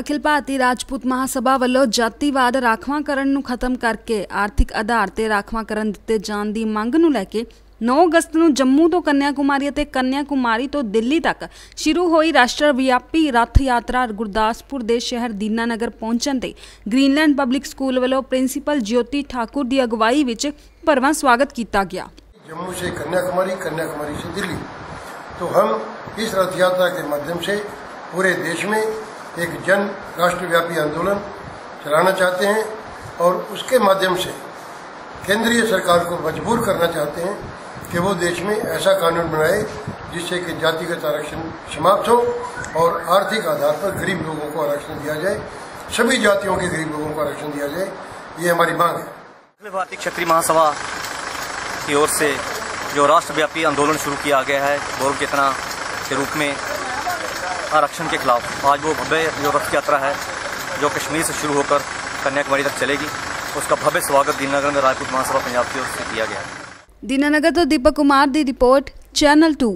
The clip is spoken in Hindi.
ਅਖਿਲ ਭਾਰਤੀ ਰਾਜਪੂਤ ਮਹਾਸਭਾ ਵੱਲੋਂ ਜਾਤੀਵਾਦ ਰਾਖਵਾਂਕਰਨ ਨੂੰ ਖਤਮ ਕਰਕੇ ਆਰਥਿਕ ਆਧਾਰ ਤੇ ਰਾਖਵਾਂਕਰਨ ਦਿੱਤੇ ਜਾਣ ਦੀ ਮੰਗ ਨੂੰ ਲੈ ਕੇ 9 ਅਗਸਤ ਨੂੰ ਜੰਮੂ ਤੋਂ ਕੰਨਿਆਕੁਮਾਰੀ ਅਤੇ ਕੰਨਿਆਕੁਮਾਰੀ ਤੋਂ ਦਿੱਲੀ ਤੱਕ ਸ਼ੁਰੂ ਹੋਈ ਰਾਸ਼ਟਰ ਵਿਆਪੀ ਰੱਥ ਯਾਤਰਾ ਗੁਰਦਾਸਪੁਰ ਦੇ ਸ਼ਹਿਰ ਦੀਨਾਨਗਰ ਪਹੁੰਚਣ ਤੇ ਗ੍ਰੀਨਲੈਂਡ ਪਬਲਿਕ ਸਕੂਲ ਵੱਲੋਂ ਪ੍ਰਿੰਸੀਪਲ ਜਯੋਤੀ ਠਾਕੁਰ ਦੀ ਅਗਵਾਈ ਵਿੱਚ ਭਰਵਾਂ ਸਵਾਗਤ ਕੀਤਾ ਗਿਆ जम्मू से कन्याकुमारी कन्याकुमारी से दिल्ली तो हम इस रथ यात्रा के माध्यम से पूरे देश में एक जन राष्ट्रव्यापी आंदोलन चलाना चाहते हैं और उसके माध्यम से केंद्रीय सरकार को मजबूर करना चाहते हैं कि वो देश में ऐसा कानून बनाए जिससे कि जातिगत आरक्षण समाप्त हो और आर्थिक आधार पर गरीब लोगों को आरक्षण दिया जाए, सभी जातियों के गरीब लोगों को आरक्षण दिया जाए, ये हमारी मांग है। अखिल भारतीय क्षत्रिय महासभा की ओर से जो राष्ट्रव्यापी आंदोलन शुरू किया गया है गौरव चेतना के रूप में आरक्षण के खिलाफ आज वो भव्य जो रथ यात्रा है, जो कश्मीर से शुरू होकर कन्याकुमारी तक चलेगी। उसका भव्य स्वागत दीनानगर में रायपुर महासभा पंजाब की ओर से किया गया। दीनानगर तो दीपक कुमार दी रिपोर्ट, चैनल टू।